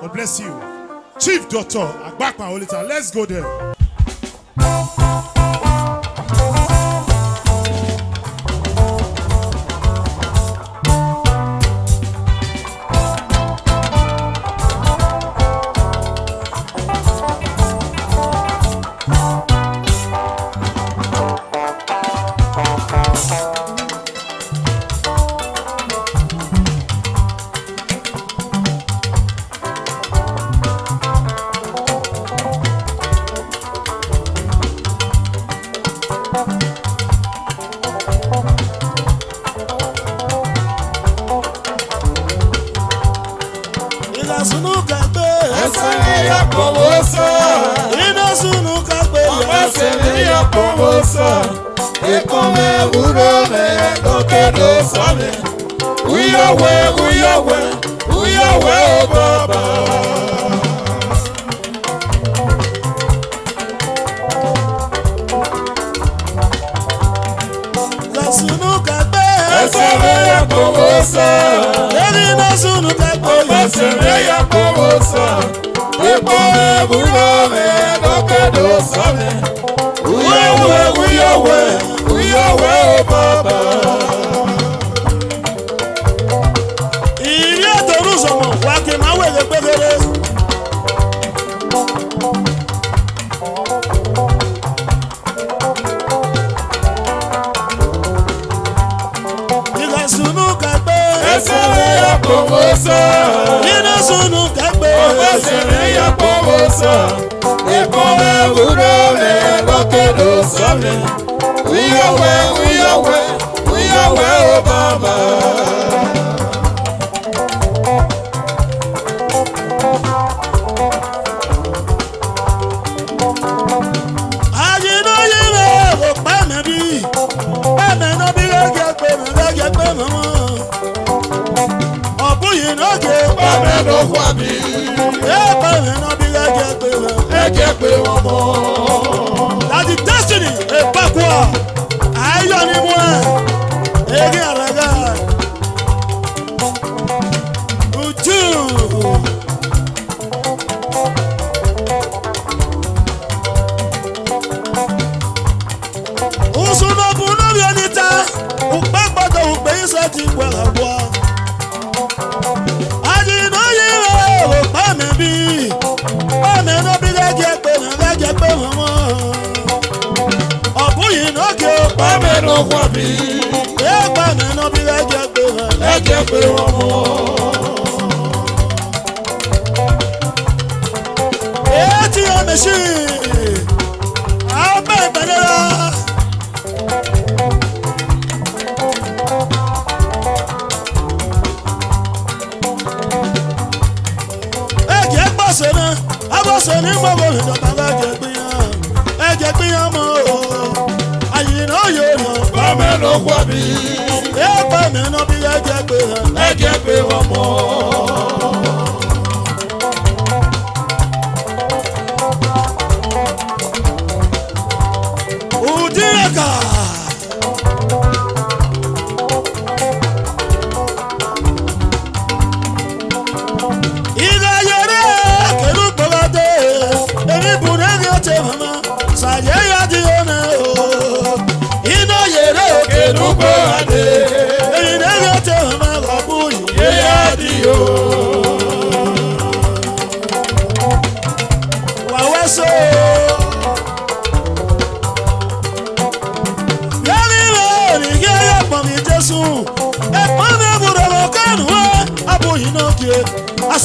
God bless you. Chief Doctor Agbapa Olita, let's go there.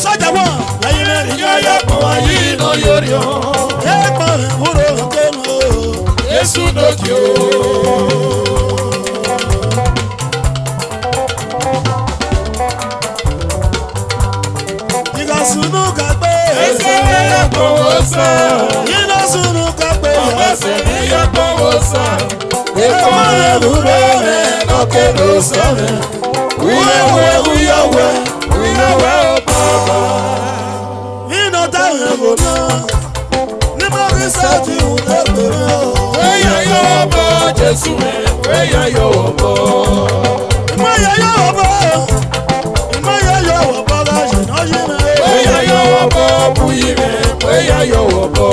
sọ́jà wọn. ẹyin mẹ́rin yóò yọ pọ̀ wá yìí iná yóò rí ọ. ẹ̀pọ̀ ìwúrò òkè mọ́ o. Jésù dókè o. ìgbàsùnú kà pé. ẹsẹ̀ mi yẹ kó o sàn. ìgbàsùnú kà pé. ọ̀bẹ̀sẹ̀ mi yẹ kó o sàn. ẹ̀pọ̀ ìwúrò rẹ̀ lọ́kẹ́ sọ̀rọ̀. wíwẹ́wẹ́ wíyọ̀wẹ́ wíyọ̀wẹ́. níbo kí sẹ́ẹ̀tì ń tẹ̀lé o. Péyà yóò bọ̀ Jésù mi, péyà yóò bọ̀. Ìmọ̀yà yóò bọ̀, ìmọ̀yà yóò bọ̀ láṣẹ náà yí mi. Péyà yóò bọ̀ búyì mi, péyà yóò bọ̀.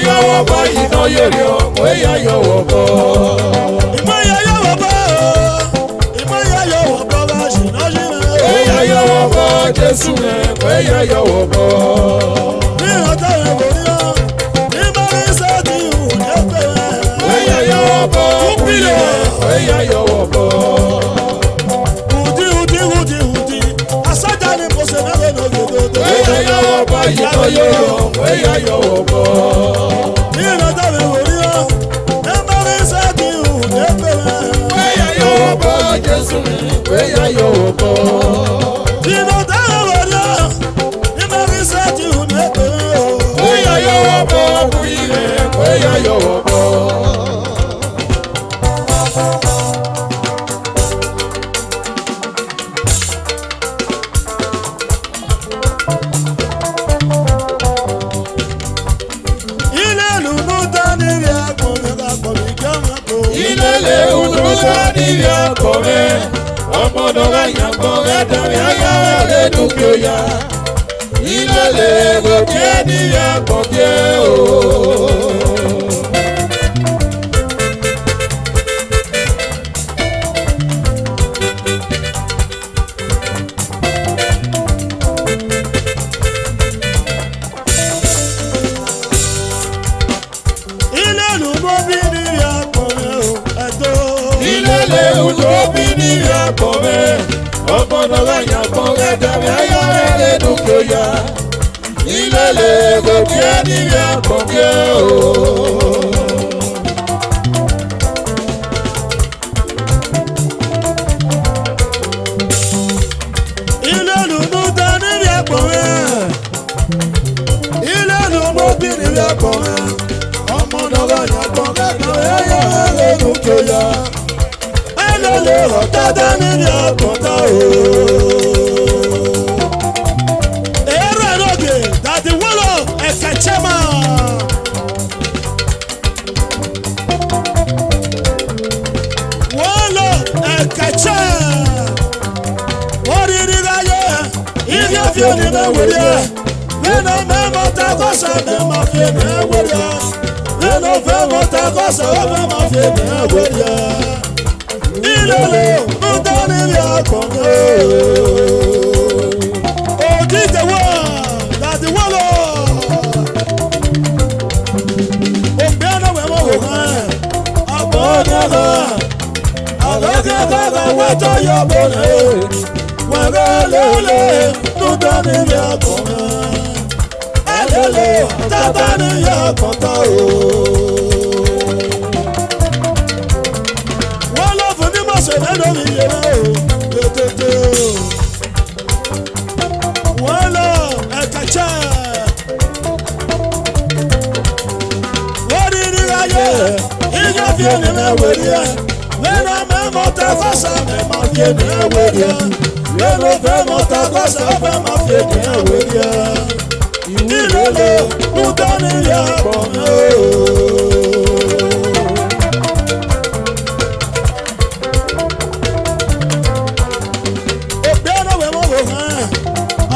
yóò wọ bọ́ iná yèrè ọ̀ pé yá yóò wọ bọ́. jésù yẹn pé yẹn yọ̀wọ̀ bọ̀. ní ọjọ́ ìwò yọ ní bẹ́ẹ̀ sẹ́ẹ̀dì ìwòye pé. pé yẹn yọ̀wọ̀ bọ̀ kúpìlẹ̀ pé yẹn yọ̀wọ̀ bọ̀. ùdí ùdí ùdí ni mo ṣe mẹ́rin ní òjòjò. pé yẹn yọ̀wọ̀ bọ̀ yìí tó yọ̀ pé bọ̀. ló fẹ́ mọ takọ sọ́wọ́ fẹ́ mọ fi mi àgbẹ̀yà. Ìlẹ̀lẹ̀ ń tọ́ nílé akọ̀ọ̀kan. Òjijì wà láti wọ́ lọ. Òbí ọ̀nàwẹ̀ mọ̀ wò kán. Àbọ̀ ọ̀nàkà. Àlọ́kẹ́kẹ́ kan wọ́n tó yọ bọ̀lẹ̀. Wọ́n rẹ̀ lélẹ̀ ń tọ́ nílé akọ̀ọ̀kan lè tábà níyà kọ́tà o. wọ́n lọ fún mímọ̀ ṣẹlẹ̀ lórí yẹlẹ o lótètè o. wọ́n lọ ẹ̀ka jẹ́. wọ́n rí rí ayé ìjọ fi ẹni mẹ́wẹ́ rí ẹ lẹ́nu mẹ́mọ́ tẹ fọ́sà mẹ́mọ́ fi ẹni mẹ́wẹ́ rí ẹ lẹ́nu fẹ́mọ́ tẹ fọ́sà fẹ́mọ́ fi ẹni mẹ́wẹ́ rí ẹ irele mutaniri akpọnye ooo.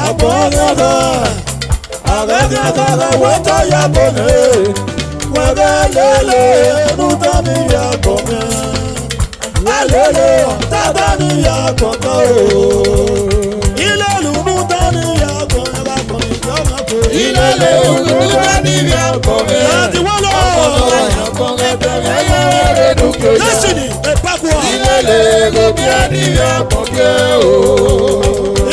Abonyada, agagada la weta ya bonye, wega lele mutaniri akpọnye, alele tada niri akpọnye ooo. mi ni ilele olulu adiri akome adiwolo akome akome tẹlẹ yẹrẹ nuke ya lẹsini ẹpakuwa ilele gobi adiri akome o.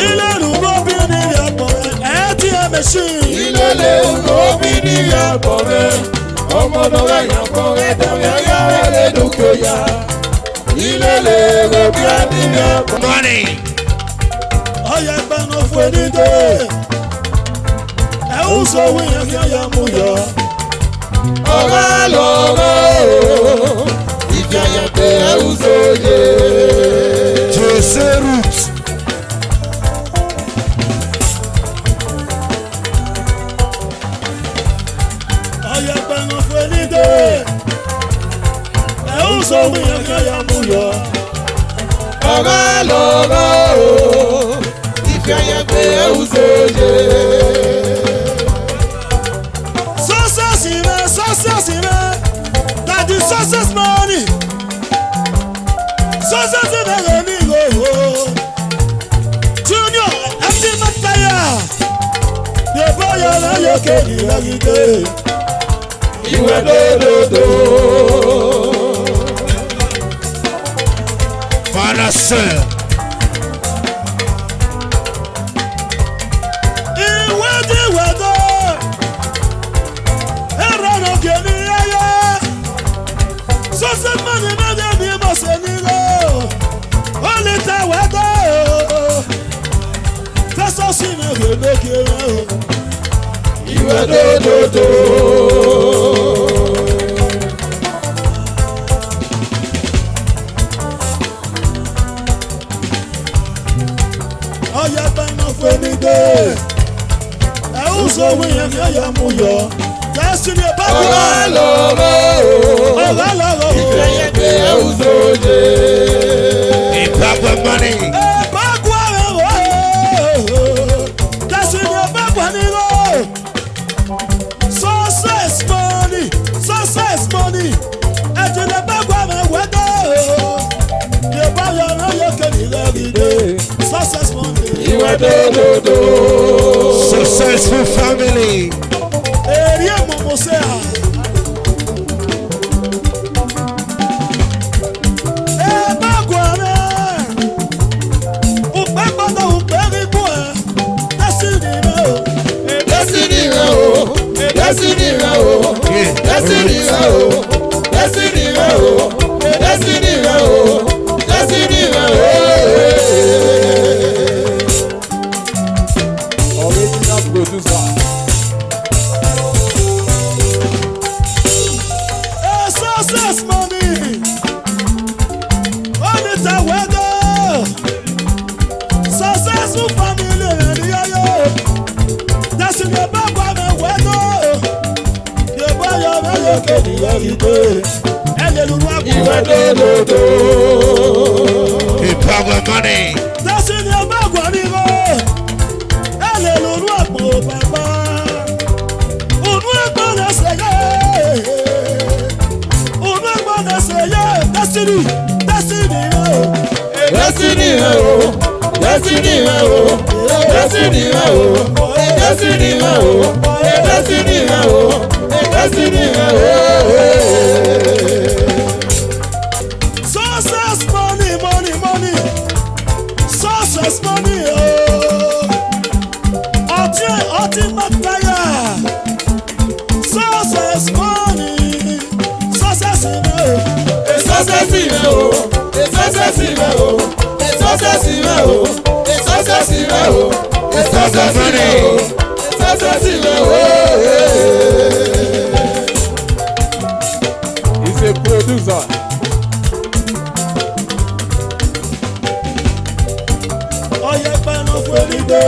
ilelu gobi adiri akome ẹti ẹmẹsi. mi gobi adiri akome ọmọdọwẹ akome tẹlẹ yẹrẹ nuke ya ilele gobi adiri mi ọyẹ gbẹnu fún ẹni dé sọ̀wé yẹn kí ọ̀yà mú yọ. ọ̀rẹ́ lọ́rọ́ ìjàyà pé ń sòye. jose root. ọ̀yà fẹ́lídé ẹ ń sọ̀wé yẹn kí ọ̀yà mú yọ. ọ̀rẹ́ lọ́rọ́ ìjàyà pé ń sòye. ayọ̀ láyọ̀ kejì lọ́gídé ìwé lódodo. Father, sir. òdòdó. ọyá bámọ fẹmi dé ẹ ń sọ owó yẹn fi ọyà mú yọ jásí ni bábí náà. ọ̀rẹ́ lọ́rọ́ o ọ̀rẹ́ lọ́rọ́ o ẹ ń sọ oje. ìgbàgbọ́ mọ́ni. Agide. Success Monday. Successful family. Èrè èmọ̀ mo ṣe à. Blessing in the row, blessing in the row, blessing in the row, blessing in the row. Original producer. Hey, success money. Only the weather. Successful family. That's in your back, I'm a Your boy, I'm a look at the other day. And bag of money. That's in your bag of money. Hallelujah, Papa. Onu egbona seye. Onu egbona seye. Destiny, destiny o. Destiny o. Destiny o. Destiny o. Destiny o. Destiny o. Destiny o. síbẹ̀ o ètò ṣe o ètò ṣe o ètò ṣe o ètò ṣe o. He's a producer. ọyẹ pẹnu fún ẹni dé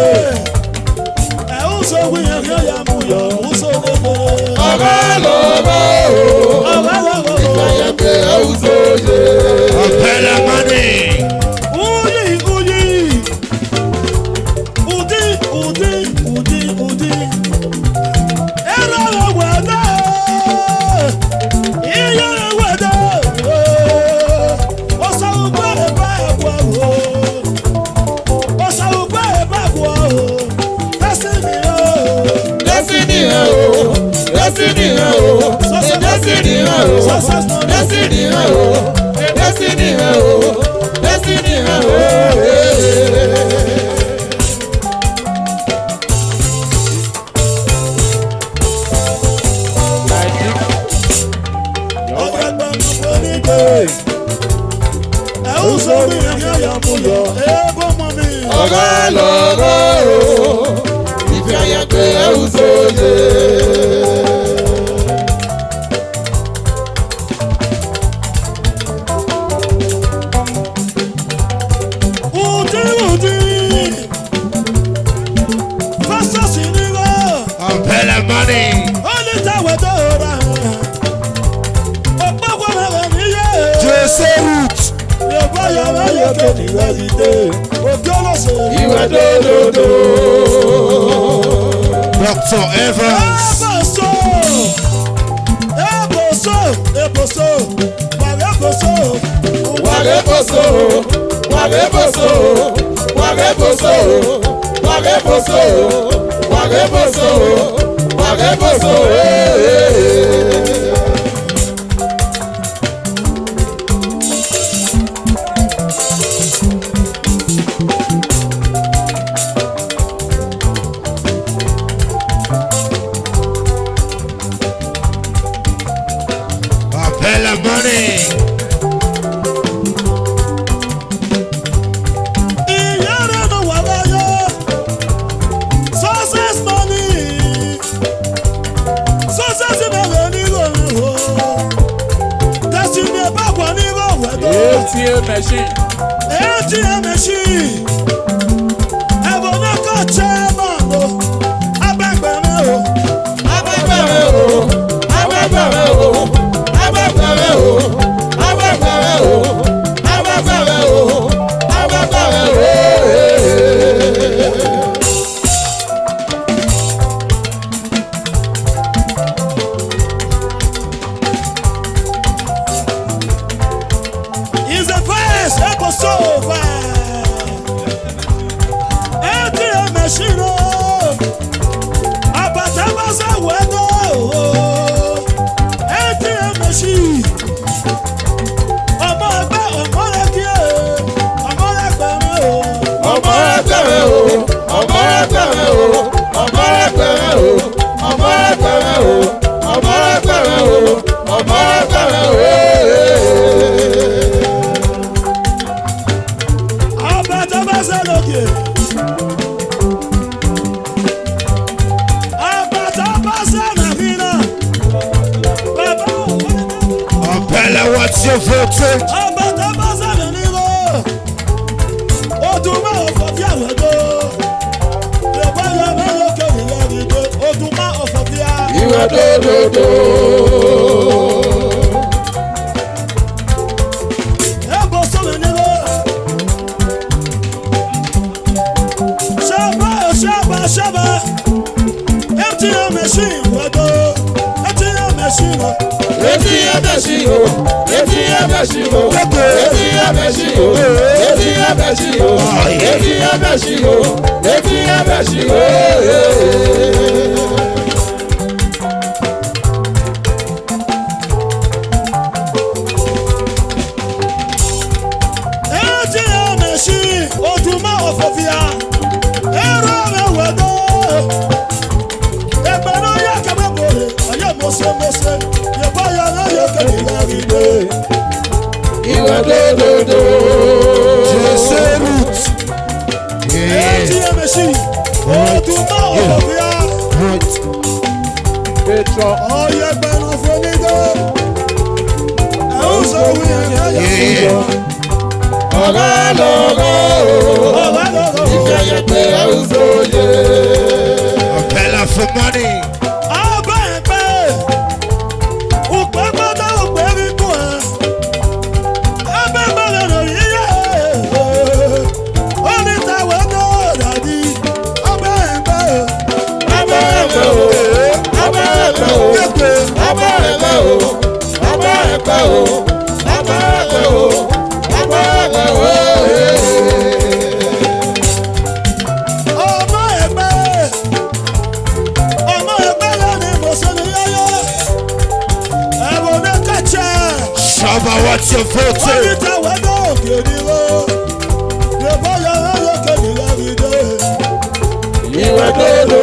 ẹ ń sọ wíyẹn yóò yà mú yọ ń sọ gbogbo. ọba lọ bá o ọba lọ bá o ìgbà yẹn sọ. Bella Money. Uye, uye. Ude, ude, ude, ude. Era la guada. Iya la guada. Oh, osa ugba eba agwa o. Osa ugba eba agwa o. Destiny o. Oh. Destiny o. Oh. Destiny o. Destiny o. Destiny o. Destiny o destiny oh, destiny oh, o. dòdòdò. Dr. Evans. Eboso Eboso Eboso Wageboso Wageboso Wageboso Wageboso Wageboso Wageboso Wageboso. òdodo. Shaba, shaba, shaba, empty your machine, wago, empty your machine, empty your machine, empty your machine, empty your machine, empty your machine, empty your machine, empty machine. Oh, to know of ya. Oh, yeah, but no for me go. Also, we are here. Ọba lọ́gọ́ ooo, ọba lọ́gọ́ ooo, ìfẹ̀yẹ̀pẹ̀ àwùjọ yẹ. Ọ̀pẹ̀lá fún mọ́nì. Shama, what's your fortune? You know. are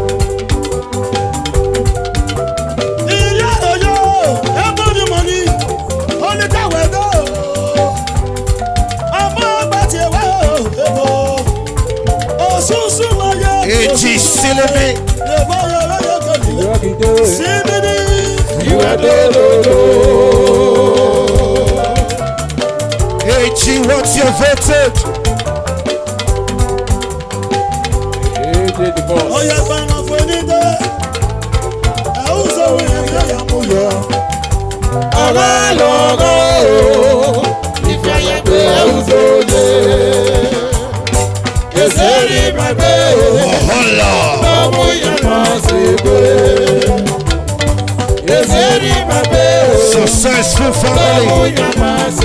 adore. Sibidi. You adore, adore. Hey, G, what's your verdict? Hey, the boss. Oh, yeah, man, I'm winning there. I was always a young boy. All yàn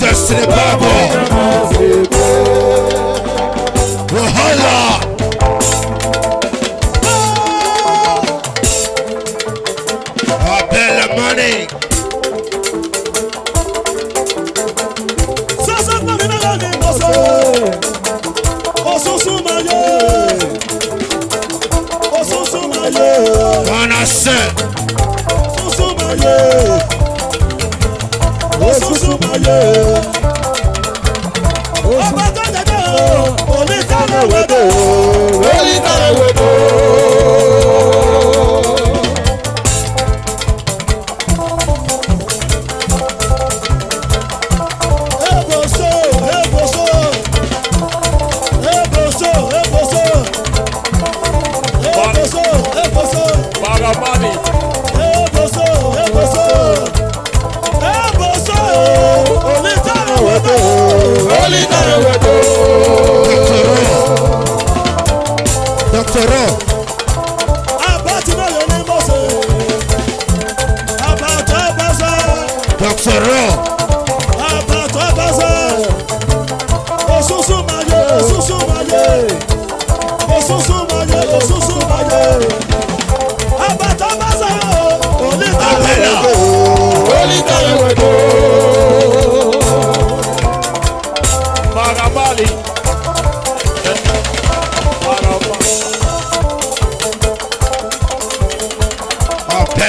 Destiny Bible.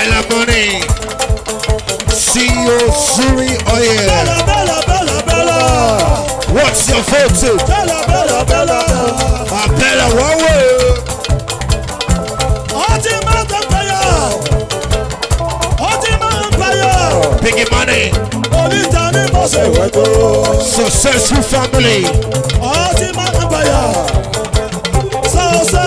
Bella Bunny. CEO Suri Oil. Bella, Bella, Bella, Bella. What's your photo? Bella, Bella, Bella. Ah, Bella, one way. Money. Successful family. Ultimate Empire. Success.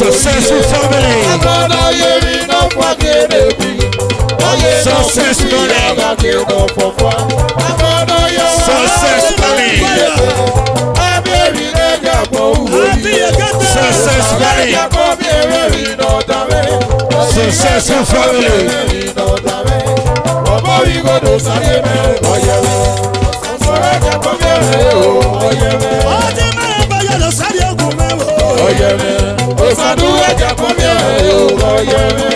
successful family. Success family. Success family. Success family. Successful family. Ọmọ mi gbọdọ̀ sáyé mẹ́rin ọ̀yẹ́ ló sanu ẹ̀jẹ̀ kan mi ò ọyẹ mi.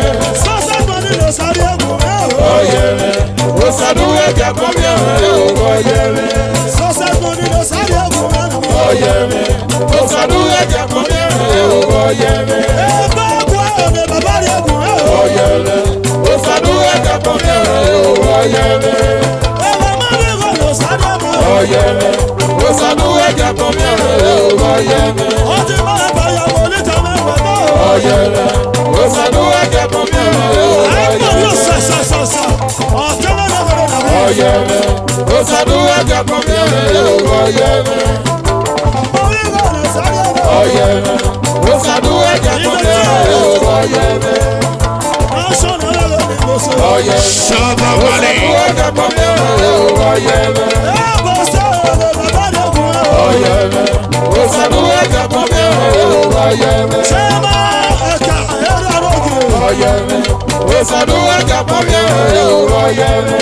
sọ́sẹ́ kan ní ló sanu ẹ̀kún mi ò ọyẹ mi. ló sanu ẹ̀jẹ̀ kan mi ò ọyẹ mi. sọ́sẹ́ kan ní ló sanu ẹ̀kún mi ò ọyẹ mi. ló sanu ẹ̀jẹ̀ kan mi ò ọyẹ mi. ẹgbẹ́ ọkọ̀ ọ̀mẹ bàbá rẹ̀ kún mi ò ọyẹ mi. ló sanu ẹ̀jẹ̀ kan mi ò ọyẹ mi. ẹ̀rọ mọ́lẹ́ kan ló sanu ẹ̀kún mi ò ọyẹ mi. ló sanu ẹ̀jẹ̀ kan mi ò ọyẹ mi. ó ti bá yọ ọ̀yẹ̀rẹ̀ òṣèlúwà kẹ́kọ̀ọ́ mi ọ̀yẹ̀rẹ̀ òṣèlúwà kẹ́kọ̀ọ́ mi ọ̀yẹ̀rẹ̀ ọ̀yẹ̀rẹ̀ òṣèlúwà kẹ́kọ̀ọ́ mi ọ̀yẹ̀rẹ̀. Oye, Shabba Wale. Oye, Oye, Oye, ọyẹmi. sẹ́mà ẹ̀ka ẹ̀rọ ọ̀gẹ̀. ọyẹmi òsàdùn ẹ̀ka pọ̀kẹ́ ọyẹmi.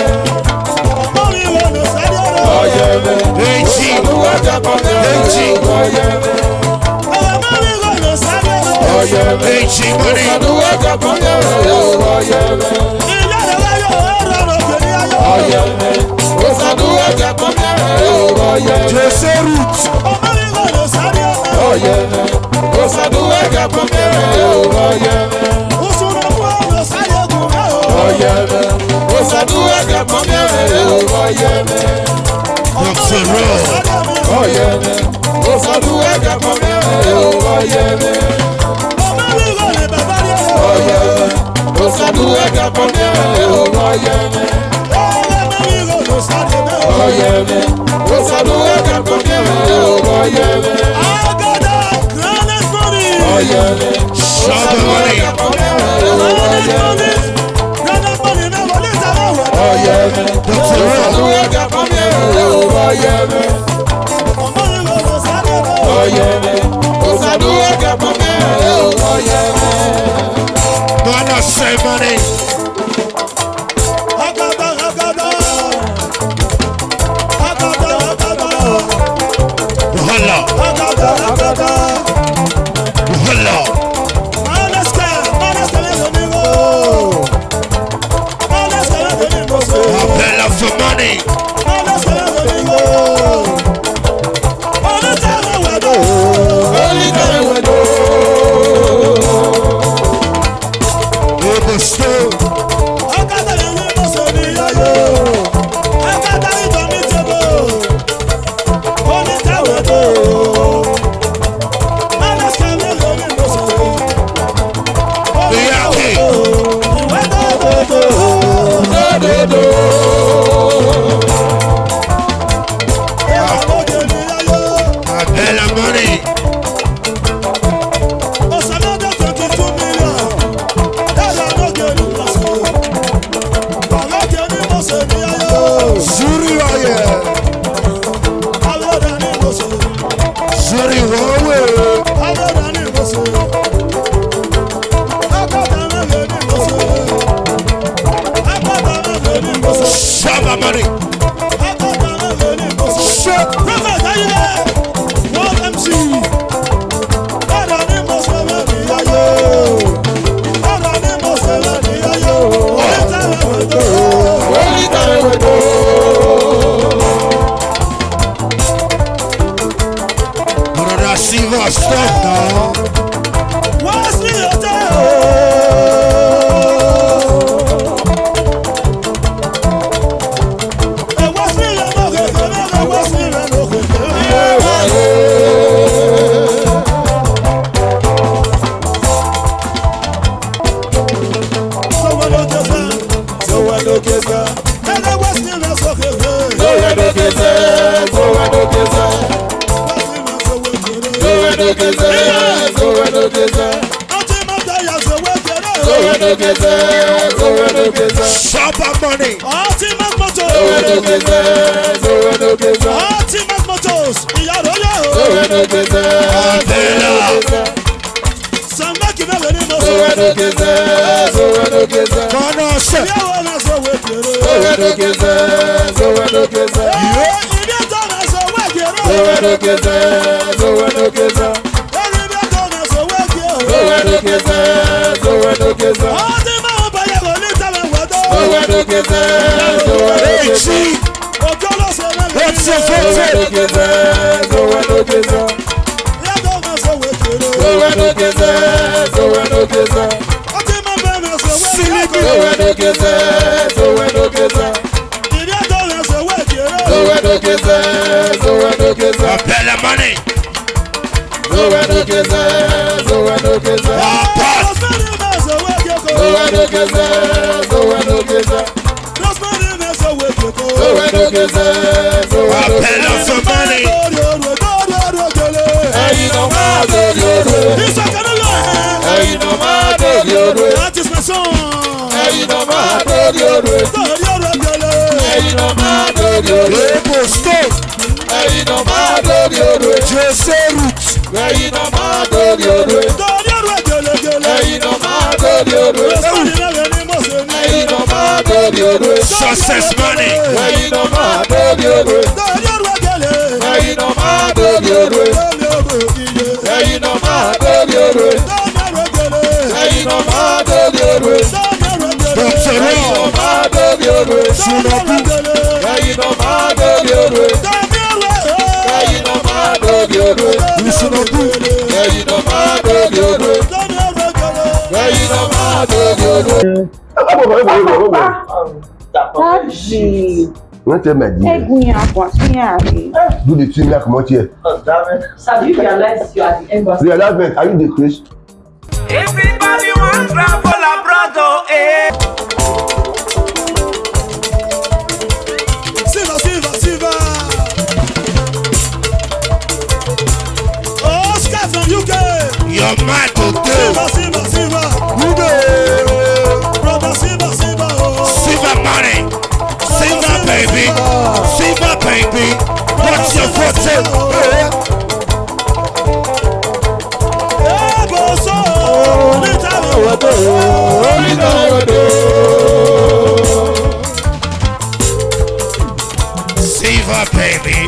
bọ́ọ̀lù ìwọ ló sáré ọ̀rọ̀. ọyẹmi òsàdùn ẹ̀ka pọ̀kẹ́ ọyẹmi. Ọyẹmi òsàdùn ẹ̀ka pọ̀kẹ́ ọyẹmi. ilé ìwé yóò rọrùn òkèlè ayọ̀. ọyẹmi òsàdùn ẹ̀ka pọ̀kẹ́ ọyẹmi. jésù rúùtù. ọmọ oye osaduwe gapome oye osunukwala sayegu oye osaduwe gapome oye Dr. Raw. Oye osaduwe gapome oye oye osaduwe gapome oye oye osaduwe gapome oye. Shout money. That's a real. Donna say money. Holla. go? go? go? go? wedokeza silibi zowedokeza zowedokeza zowedokeza zowedokeza apela mani go? zowedokeza apas zowedokeza zowedokeza zowedokeza zowedokeza apela somani no más de llorar. Y sacaron la Ey, no más de llorar. That is my song. Ey, no más de llorar. Ey, no más de llorar. Lagos State. Ey, no más de llorar. Jesse Roots. Ey, no más de llorar. Ey, no más de llorar. Success money. Ẹyin náà máa bẹ́ẹ̀ bí oore. Ẹyin náà máa bẹ́ẹ̀ bí oore. Sunabu Kayi no ma dogi odwe Kayi no ma dogi odwe Sunabu Kayi no ma dogi odwe Kayi no ma dogi odwe Taji wọ́n tẹ mẹ̀jì. ẹgùn yẹn àpò àtúnyẹ àrè. do the thing like much here. sabi you realize you are the embassy. realize are you the christ. everybody wan travel abroad o. Oh, eh. your man to do. Siva, Siva, Siva, we dey brother Siva, Siva, Siva, money Siva, baby Siva, baby watch your photo. odo omina odo. Silver baby.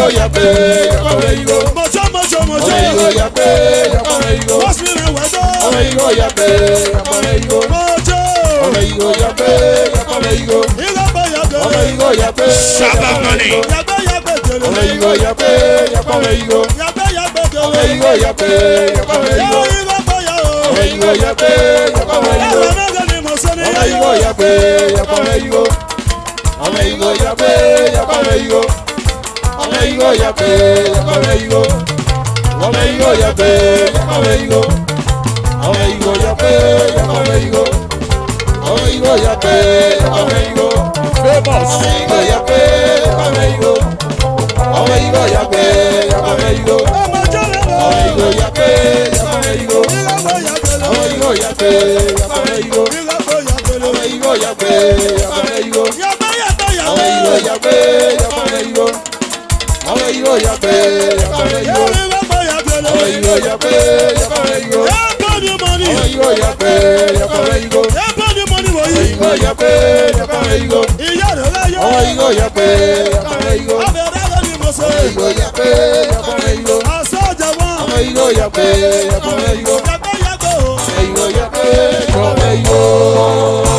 go ya pe ya ko we go mojo mojo so mucho, go ya pe ya ko we ya pe, na wedo owe ya pe ya ya we go mojo owe go ya pe ya pe, we go ila ba ya pe owe go ya pe shaba money ya ba ya pe tele owe go ya pe ya ko we go ya ba ya pe tele owe go ya pe ya pe, we go ila ba ya o owe go ya pe ya ko we ya pe, mo sani ya ya pe ya pe, ya pe ya Amigo ya pe, amigo. Amigo ya pe, amigo. Amigo ya pe, amigo. Amigo ya pe, amigo. amigo. Amigo ya pe, amigo. Amigo ya pe, amigo. Amigo ya pe, amigo. Amigo ya pe, amigo. amigo. ya pe, amigo. Comeigo ya pe, amigo. ọmọ yìí ó yà pé ọmọ yìí ó ọmọ yìí ó yà pé ọmọ yìí ó ọmọ yìí ó yà pé ọmọ yìí ó ọmọ yìí ó yà pé ọmọ yìí ó ọmọ yìí ó yà pé ọmọ yìí ó ọmọ yìí ó yà pé ọmọ yìí ó ọmọ yìí ó yà pé ọmọ yìí ó ọmọ yìí ó yà pé ọmọ yìí ó.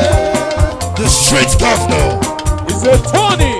it's tough now. It's a Tony.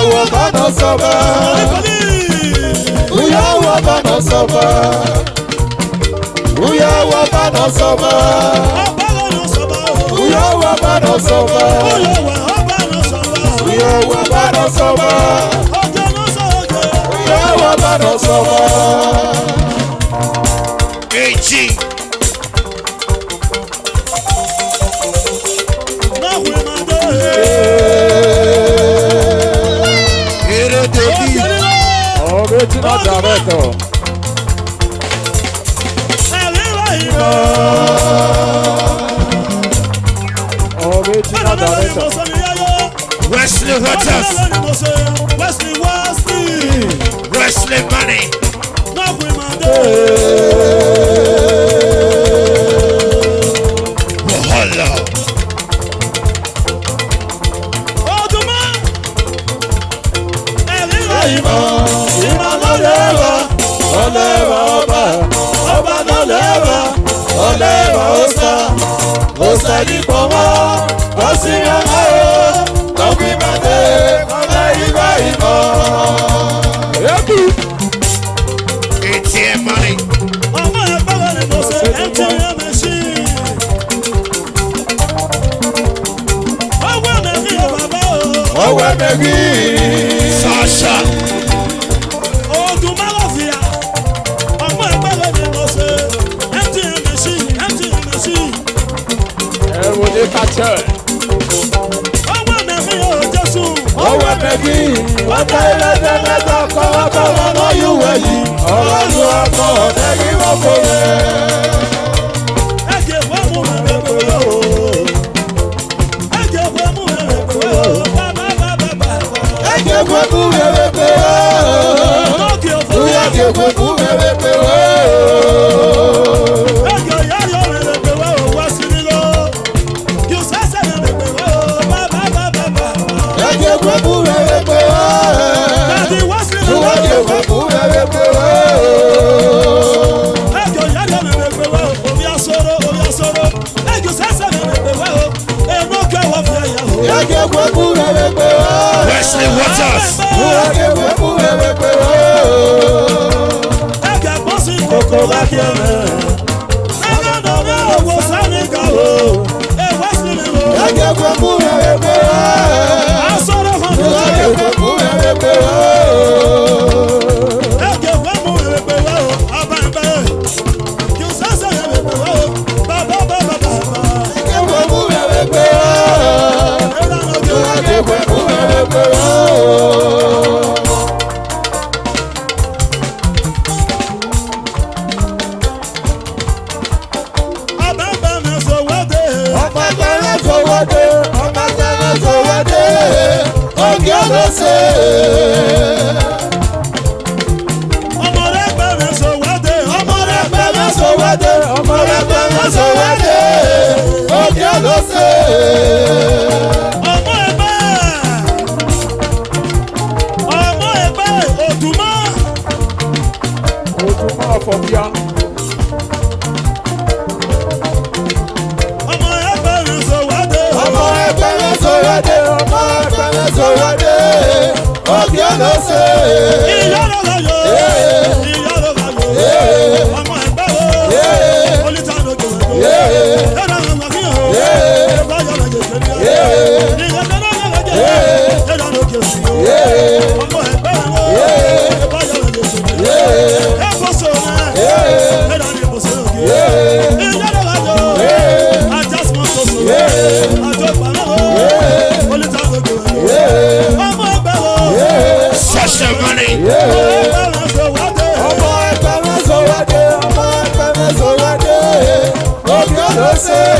uyawa bana saba uyawa bana saba uyawa bana saba uyawa bana saba uyawa bana saba uyawa bana saba. Hey, G. not director. Original director. Wesley Waters. Wesley Wesley. Wesley Money. Hey. sadi pomo osinga ngayo tokimate kona iba ibo. ATM money. ọmọ ẹgbẹ́ wa ni mo ṣe ATM machine. ọwọ́ Akẹ́lẹ́dẹ́ mẹ́ta kọ́ ọkọ̀ wọn lọ́yún wẹ̀yìn. Ọlọ́run ọkọ̀ ọ̀tẹ́gí wọ́n kò rẹ̀.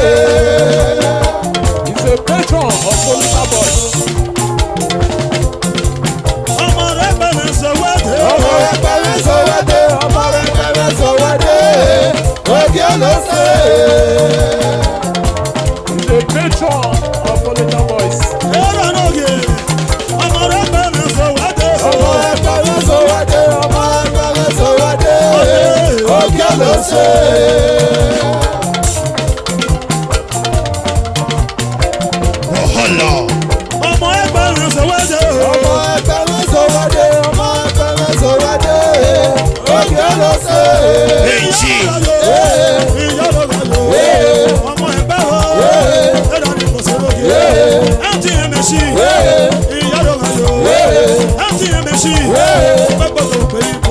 is a patron of Solita Boys. ọmọ rẹ pẹ̀lú sọwọ́dé. ọmọ rẹ pẹ̀lú sọwọ́dé. ọmọ rẹ pẹ̀lú sọwọ́dé. ògì olóṣè. is a patron of Solita Boys. ẹ̀rọ náà gè. ọmọ rẹ pẹ̀lú sọwọ́dé. ọmọ rẹ pẹ̀lú sọwọ́dé. ọmọ rẹ pẹ̀lú sọwọ́dé. ògì olóṣè. èyí. ọmọ ẹgbẹ́ o ẹ̀dá ni kò sí lókè ẹ̀ ti ẹ̀ mẹ́sì ìyá ló máa lò ẹ̀ ti ẹ̀ mẹ́sì gbogbo tó pé ipò.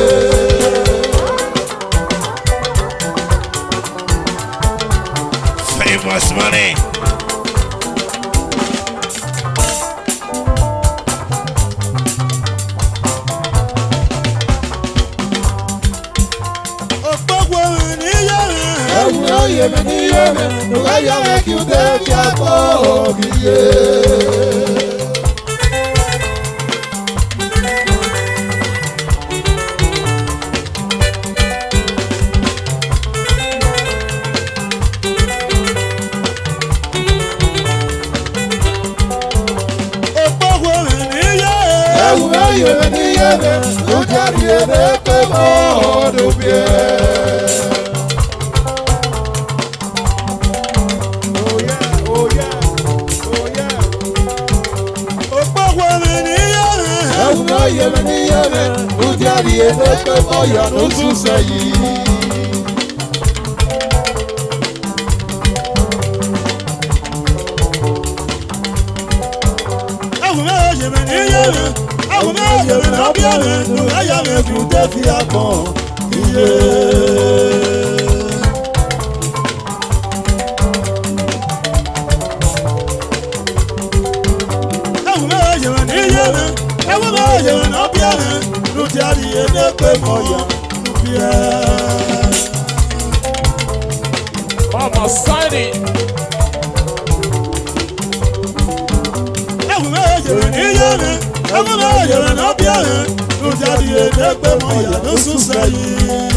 Ọmọdé yẹrẹ náà bí ẹ̀rẹ̀ lóde adìyẹ mo mọ ìyàdó sùn sẹ́yìn.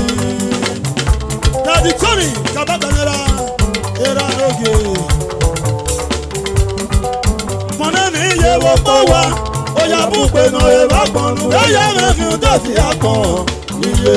Dàdí kọ́ni kábàgbẹ́nira ẹ̀rá lóge. Mọ̀nà ní iye wo pọ̀ wá, ó yà bú pé nà ẹ̀rọ àgbọ̀nù. Bẹ́ẹ̀ yẹrẹ fi ń tẹ̀sí iye.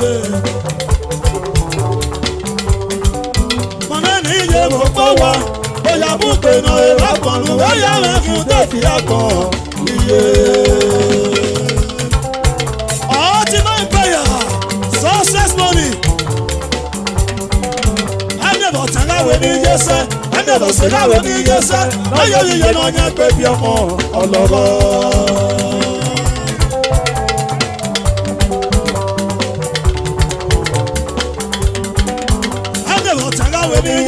lóye. mọ̀nà níye mò ń pọ̀ wá bóyá fún pènà èrò àpọ̀nù bóyá rẹ̀ fún tẹ̀sí àpọ̀ iye. ọtí máa ń pẹ̀yà success money. ẹnìbọ̀ tẹ̀láwé ní yẹsẹ̀ ẹnìbọ̀ sẹ̀láwé ní yẹsẹ̀ báyọ̀ yíyẹ náà yẹn pẹ̀bí ọmọ ọlọ́rọ̀.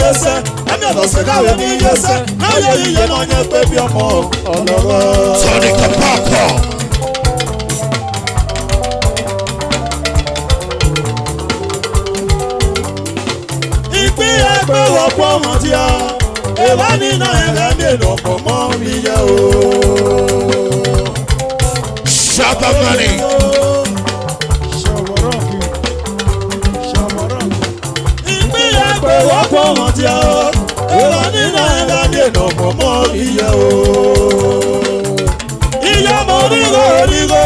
yese ẹ̀mí ọ̀dọ̀sẹ̀ káwé mi yese láyé yíyẹ náà yẹ pé bí ọmọ ọlọ́wọ́. sọ́ni kọ́pọ́ọ̀kọ́. ìpín ẹgbẹ́ wọ̀pọ̀ wọn ti a èèwọ̀ nínú ẹ̀rẹ́ mi lọ́pọ̀ mọ́ mi yẹ o. shut up ìyá o èrò nínú ẹ̀dá dènà pọ̀ mọ́ ìyá o. ìyá mo rígo rígo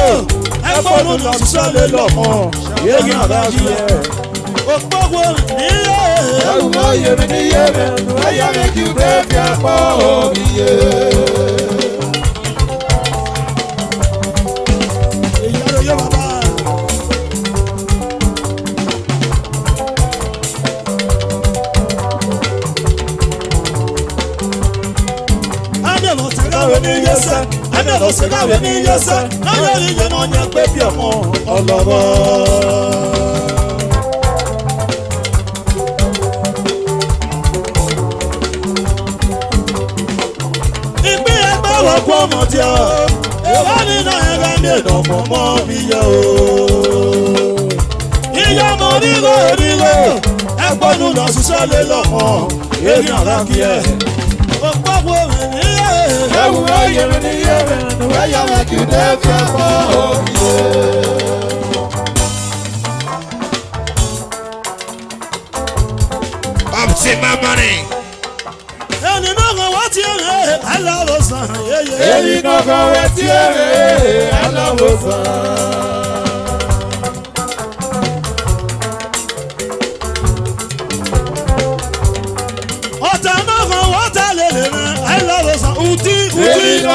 ẹ fọ́nù lọ sọ́lé lọ́mọ yéèyàn àbájú yẹ. òpópó níyẹ. ẹ̀rù mọ́ yèmí níyẹ mẹ́rin ẹ̀yà mi kì í gbé fi apá omi yẹ. anabosega we mi yose n'ayọ iye na onye mkpebi ọmụ ọlọrọ. ìpín ẹgbẹ́ ọlọ́gbọ́n ọmọdé ọ ìwọ nínú ẹ̀rọ mi ènìyàn mọ́mọ́ mi yẹ o. iye ọmọ oríro oríro ẹgbọ́n nù lọ ṣiṣẹ́ lé lọ́mọ èèyàn rákì ẹ̀. Yeah, ewu oyere na ihe mere na uwe ya megide efe kpọọ obi optimal money. Ẹni náà kan wá tí èrè aláwòsàn. Ẹni náà kan wá tí èrè aláwòsàn.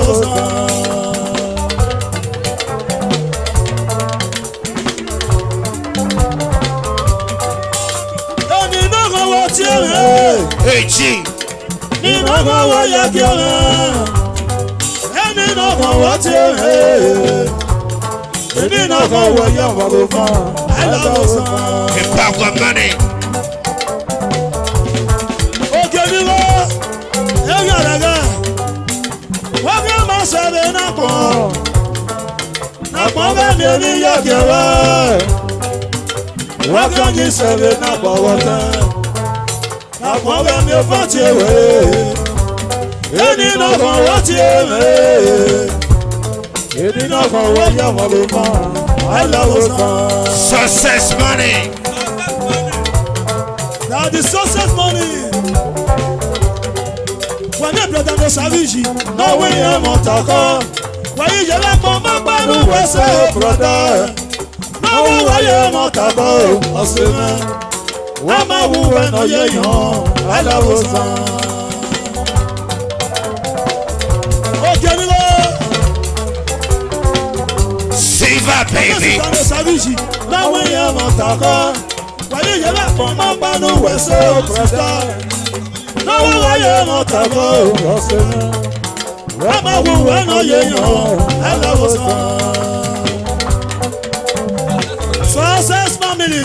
ó tán. ọba mi oníyàgẹ̀ wá. Welcome you seven nàpọ̀ wọ́tán. Àpọ̀ ọba mi ò fọ́tí ewé. Ẹni náà wọ́n ti ewé. Ẹni náà wọ́n yà wọ́n lè mọ́. Àìlọ́wọ́ kan. Success money. Now the success money. Wọ́n ní brother no savage. Náà wíyẹn mọ̀ tọkọ. Wọ́n yí yẹlẹ́ pọ̀ mọ́. Manu wese brother Mawu waye motabo osina Wamawu weno yeyon alawozan Silva baby Mawu waye motabo Wale ká má wo wẹ́nà yẹ̀yàn ẹlẹ́wọ̀sán. success family.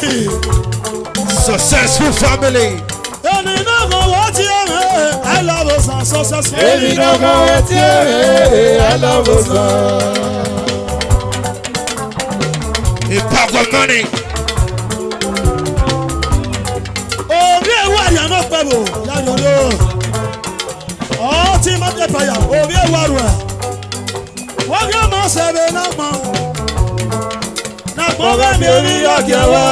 successful family. èmi náà mọ̀ wọ́n ti ẹ̀rẹ̀ ẹlẹ́wọ̀sán successful. èmi náà mọ̀ wọ́n ti ẹ̀rẹ̀ ẹlẹ́wọ̀sán. The power of money. Orí ẹ̀wọ̀ àyànmọ́ pẹ̀lú yàrá olóró ti ma de fire obi ewaru a oge ma sebe na gba na gba mi ori ya gewa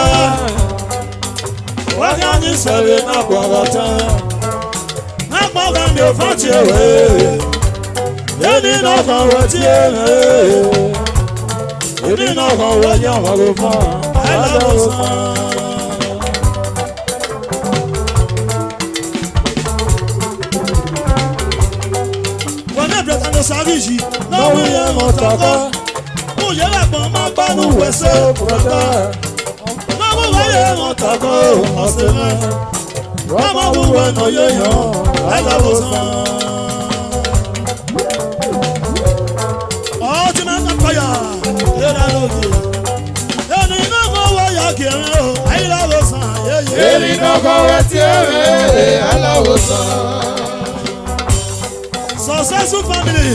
oge anyị sebe na gwọrọta na gba mi ofachi ewe yeni na ọkọ weti ewe yeni na ọkọ weti ọhụrụ fọ ẹlẹ ọsán. sábìsì lọ́wọ́ yẹn mọ̀ tọ́kọ́ mú yẹn àgbọ̀n má gbánú wẹ̀sẹ̀ pọ̀tọ́ lọ́wọ́ wáyé mọ̀ tọ́kọ́ ọ̀sẹ̀ mẹ́ lọ́wọ́ wúwẹ̀ nà yẹ̀yàn aláwòsàn. ọtí máa ń pààyà yẹ́nà lóde ẹni náà mọ̀ wáyà kìrin o ayélujára sàn yẹ́yẹ́. náà kọ́ wá sí ẹ̀rẹ́ aláwòsàn successful family.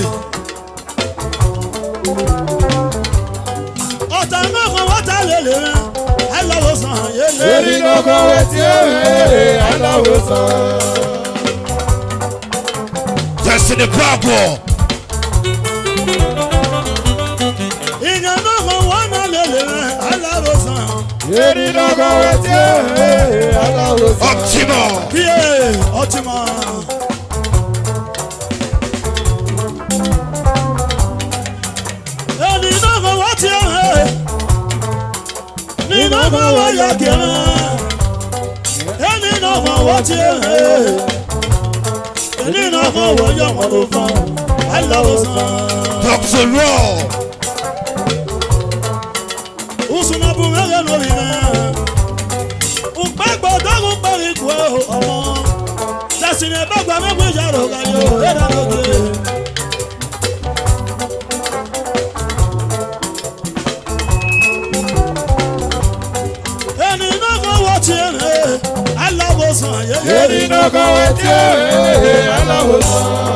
ọ̀tá náà kan wọ́tá lélẹ̀ rẹ̀ ẹ lọ́wọ́ kankan wẹ̀ tí ó rẹ̀ ẹ Destiny Bravo. ìyẹn náà kan wọ́n náà lélẹ̀ rẹ̀ ẹ lọ́wọ́ náà mọ̀ wọ́ yà kẹ́mà èmi náà mọ̀ wọ́ tí ẹ̀ èmi náà mọ̀ wọ́ yà mọ̀ ló fún aláwòsàn. Dr. Raw. Usuna bu mẹ́rin lórí náà. Ògbẹ́gbọ̀ dọ́gùn pẹ̀lú ìkú ọmọ. Lẹ́sìn ẹ̀bẹ́gbà mẹ́gbẹ̀jà rògbà yóò rẹ̀ náà lókè. Eri no go etie, ala